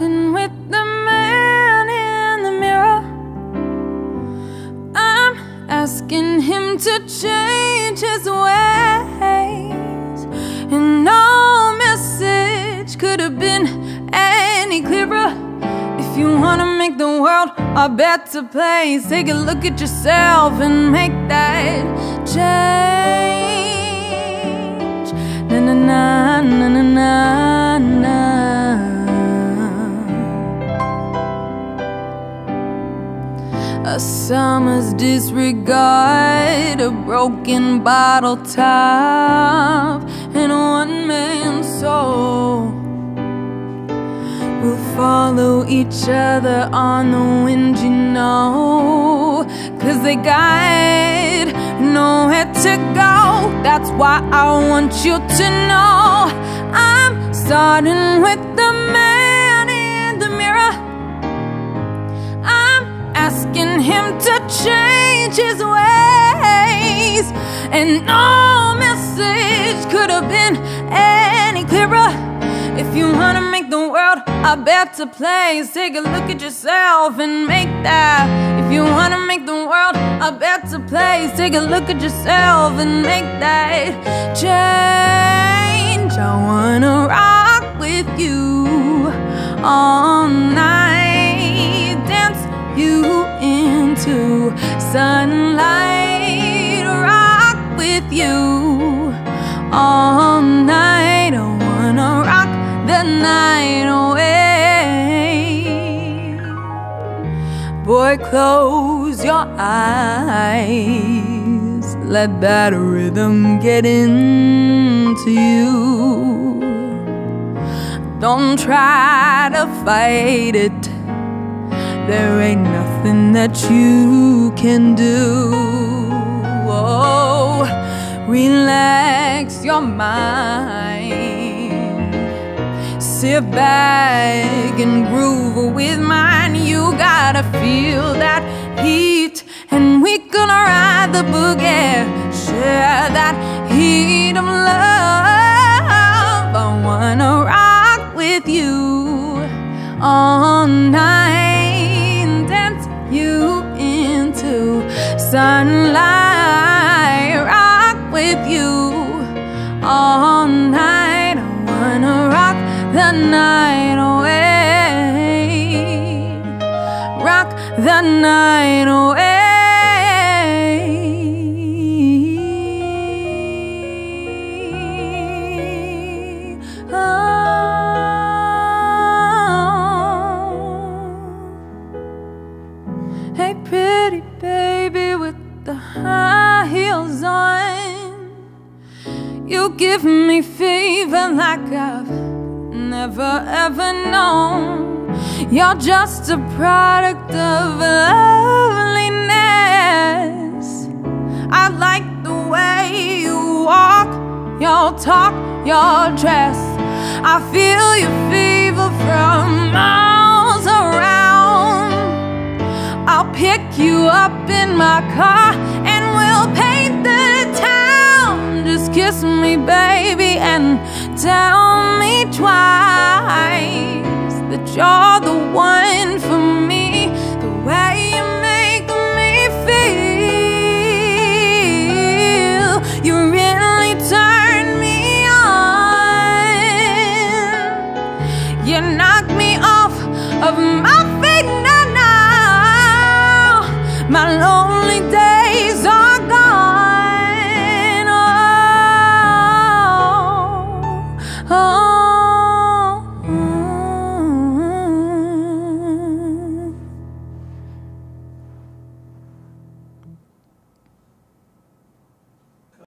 With the man in the mirror. I'm asking him to change his ways. And no message could have been any clearer. If you wanna make the world a better place Take a look at yourself and make that A summer's disregard, a broken bottle top, and a one man soul will follow each other on the wind, you know. Cause they got nowhere to go. That's why I want you to know I'm starting with the man asking him to change his ways. And no message could have been any clearer. If you wanna make the world a better place, take a look at yourself and make that. If you wanna make the world a better place, take a look at yourself and make that change. I wanna rock with you all into sunlight, rock with you all night. I wanna rock the night away. Boy, close your eyes. Let that rhythm get into you. Don't try to fight it. There ain't nothing that you can do. Oh, relax your mind. Sit back and groove with mine. You gotta feel that heat, and we gonna ride the boogie. Share that heat of love. I wanna rock with you all sunlight, rock with you all night. I wanna rock the night away, rock the night away. Oh. Hey, pretty baby with the high heels on. You give me fever like I've never ever known. You're just a product of loveliness. I like the way you walk, your talk, your dress. I feel your fever from up in my car and we'll paint the town. Just kiss me, baby, and tell me twice that you're the one